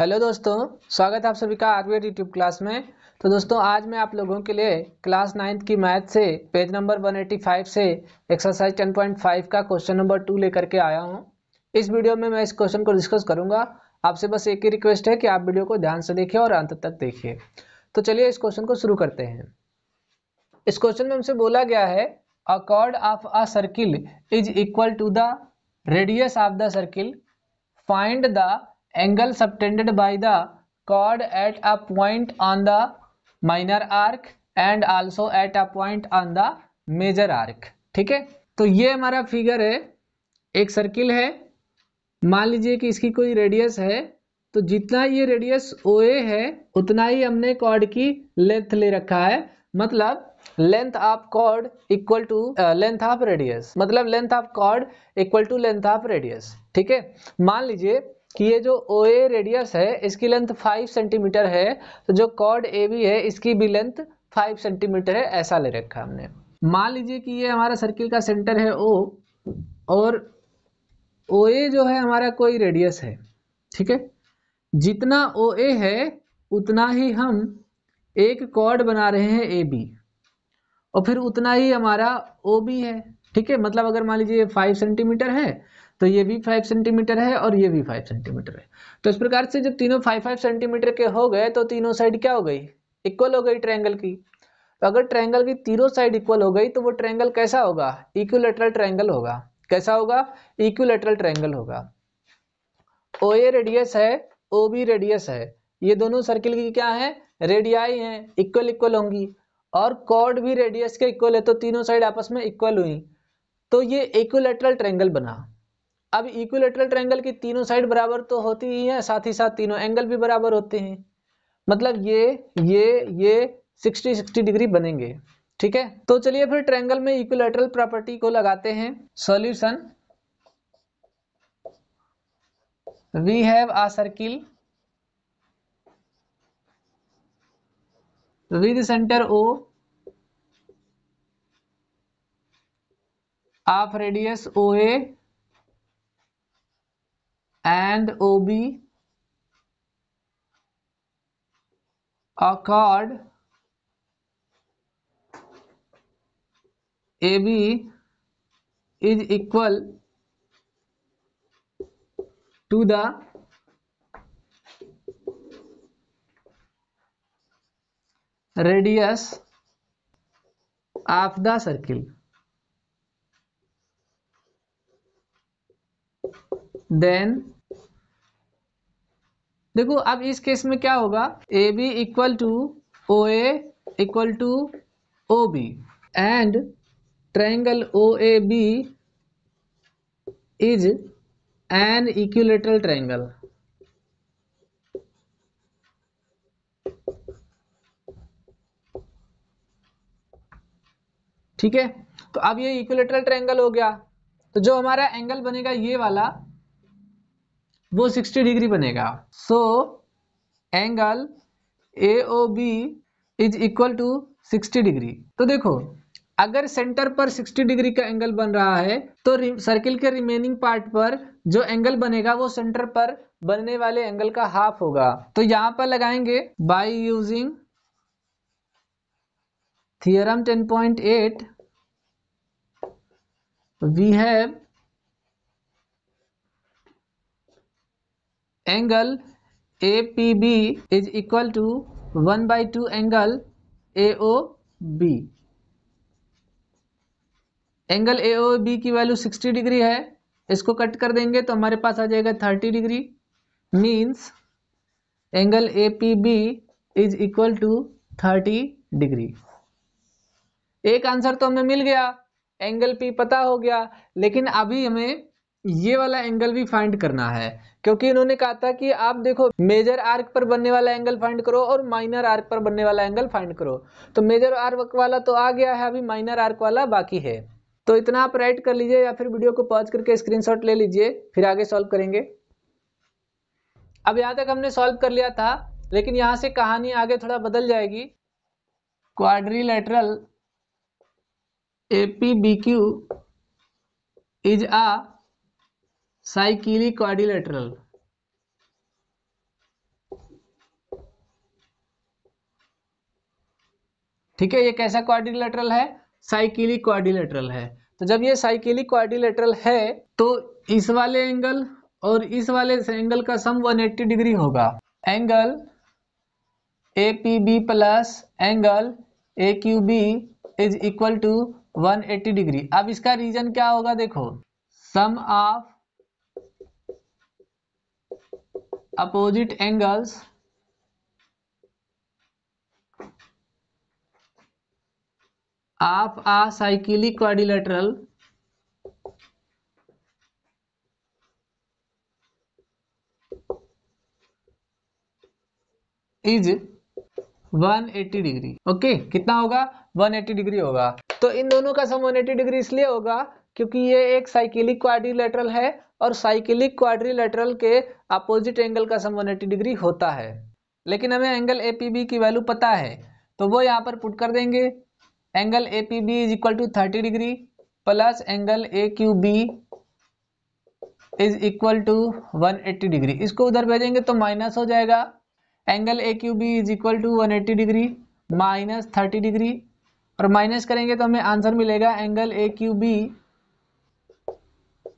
Hello दोस्तों, स्वागत है आप सभी का आरबीआई यूट्यूब क्लास में। तो दोस्तों, आज मैं आप लोगों के लिए क्लास नाइन्थ की मैथ से पेज नंबर 185 से एक्सरसाइज 10.5 का क्वेश्चन नंबर टू लेकर के आया हूँ। इस वीडियो में मैं इस क्वेश्चन को डिस्कस करूँगा। आपसे बस एक ही रिक्वेस्ट है कि आप वीडियो को ध्यान से देखिए और अंत तक देखिए। तो चलिए इस क्वेश्चन को शुरू करते हैं। इस क्वेश्चन में हमसे बोला गया है a chord of a circle is equal to the radius of the circle find the angle subtended by the chord at a point on the minor arc and also at a point on the major arc. ठीक है? तो ये हमारा figure है। एक circle है। मान लीजिए कि इसकी कोई रेडियस है तो जितना ये रेडियस ओ ए है, उतना ही हमने कॉर्ड की लेंथ ले रखा है। मतलब length of chord equal to length of radius मतलब length of chord equal to length of radius ठीक है? मान लीजिए कि ये जो ओ ए रेडियस है, इसकी लेंथ फाइव सेंटीमीटर है तो जो कॉर्ड ए बी है, इसकी भी लेंथ फाइव सेंटीमीटर है, ऐसा ले रखा हमने। मान लीजिए कि ये हमारा सर्किल का सेंटर है ओ और ओ ए जो है हमारा कोई रेडियस है, ठीक है? जितना ओ ए है, उतना ही हम एक कॉर्ड बना रहे हैं ए बी और फिर उतना ही हमारा ओ बी है, ठीक है? मतलब अगर मान लीजिए ये फाइव सेंटीमीटर है तो ये भी फाइव सेंटीमीटर है और ये भी फाइव सेंटीमीटर है। तो इस प्रकार से जब तीनों फाइव फाइव सेंटीमीटर के हो गए तो तीनों साइड क्या हो गई? इक्वल हो गई ट्रायंगल की। तो अगर ट्रायंगल की तीनों साइड इक्वल हो गई तो वो ट्रायंगल कैसा होगा? इक्विलेटरल ट्रायंगल होगा। कैसा होगा? इक्विलेटरल ट्रायंगल होगा। ओ ए रेडियस है ओ बी रेडियस है। ये दोनों सर्किल की क्या है? रेडियाई हैं इक्वल इक्वल होंगी। और कॉर्ड भी रेडियस के इक्वल है तो तीनों साइड आपस में इक्वल हुई। तो ये इक्विलेटरल ट्रायंगल बना। अब इक्विलेटरल ट्रायंगल की तीनों साइड बराबर तो होती ही है, साथ ही साथ तीनों एंगल भी बराबर होते हैं। मतलब ये ये ये 60 60 डिग्री बनेंगे, ठीक है? तो चलिए फिर ट्रायंगल में इक्विलेटरल प्रॉपर्टी को लगाते हैं। Solution we have a circle with center O radius O OA and OB chord AB is equal to the radius of the circle then देखो, अब इस केस में क्या होगा? A B equal to O A equal to O B and triangle O A B is an equilateral triangle ठीक है? तो अब ये इक्विलेटरल ट्रायंगल हो गया। तो जो हमारा एंगल बनेगा ये वाला वो 60 डिग्री बनेगा। So angle A O B is equal to 60 degree. तो देखो, अगर सेंटर पर 60 डिग्री का एंगल बन रहा है तो सर्किल के रिमेनिंग पार्ट पर जो एंगल बनेगा, वो सेंटर पर बनने वाले एंगल का हाफ़ होगा। तो यहाँ पर लगाएँगे by using theorem 10.8 we have angle APB is equal to 1 by 2 angle AOB angle A O B की वैल्यू 60 डिग्री है, इसको कट कर देंगे तो हमारे पास आ जाएगा 30 degree means angle A P B is equal to 30 degree एक आंसर तो हमें मिल गया एंगल पी पता हो गया, लेकिन अभी हमें ये वाला एंगल भी फाइंड करना है। क्योंकि इन्होंने कहा था कि आप देखो मेजर आर्क पर बनने वाला एंगल फाइंड करो और माइनर आर्क पर बनने वाला एंगल फाइंड करो। तो मेजर आर्क वाला तो आ गया है, अभी माइनर आर्क वाला बाकी है। तो इतना आप राइट कर लीजिए या फिर वीडियो को पॉज करके स्क्रीनशॉट ले लीजिए, फिर आगे सॉल्व करेंगे। अब यहाँ तक हमने सॉल्व कर लिया था, लेकिन यहाँ से कहानी आगे थोड़ा बदल जाएगी। Quadrilateral APBQ is a cyclic quadrilateral ठीक है, ये कैसा क्वाड्रिलेटरल है? साइकिलिक क्वाड्रिलेटरल है। तो जब ये साइकिलिक क्वाड्रिलेटरल है तो इस वाले एंगल और इस वाले एंगल का सम 180 डिग्री होगा। Angle A P B plus angle A Q B is equal to 180 degree अब इसका रीजन क्या होगा, देखो। Sum of opposite angles of a cyclic quadrilateral is 180 degree okay कितना होगा? 180 डिग्री होगा। तो इन दोनों का सम 180 डिग्री इसलिए होगा क्योंकि ये एक साइकिलिक क्वाड्रिलेटरल है और साइकिलिक क्वाड्रिलेटरल के अपोजिट एंगल का सम 180 डिग्री होता है। लेकिन हमें एंगल एपीबी की वैल्यू पता है तो वो यहाँ पर पुट कर देंगे। Angle A P B is equal to thirty degree plus angle A Q B is equal to one eighty degree इसको उधर भेजेंगे तो माइनस हो जाएगा। Angle A Q B is equal to one eighty degree minus thirty degree और minus करेंगे तो हमें आंसर मिलेगा। Angle A Q B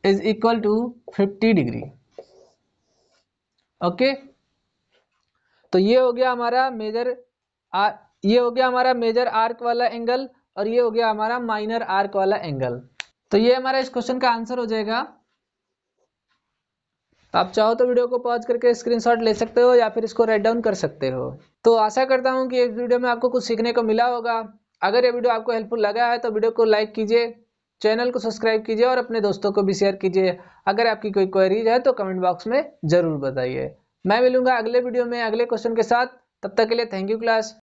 is equal to fifty degree okay तो ये हो गया हमारा मेजर ये हो गया हमारा मेजर आर्क वाला एंगल और ये हो गया हमारा माइनर आर्क वाला एंगल तो ये हमारा इस क्वेश्चन का आंसर हो जाएगा। आप चाहो तो वीडियो को पॉज करके स्क्रीनशॉट ले सकते हो या फिर इसको राइट डाउन कर सकते हो। तो आशा करता हूँ कि इस वीडियो में आपको कुछ सीखने को मिला होगा। अगर ये वीडियो आपको हेल्पफुल लगा है तो वीडियो को लाइक कीजिए। चैनल को सब्सक्राइब कीजिए और अपने दोस्तों को भी शेयर कीजिए। अगर आपकी कोई क्वेरीज है तो कमेंट बॉक्स में ज़रूर बताइए। मैं मिलूँगा अगले वीडियो में अगले क्वेश्चन के साथ। तब तक के लिए थैंक यू क्लास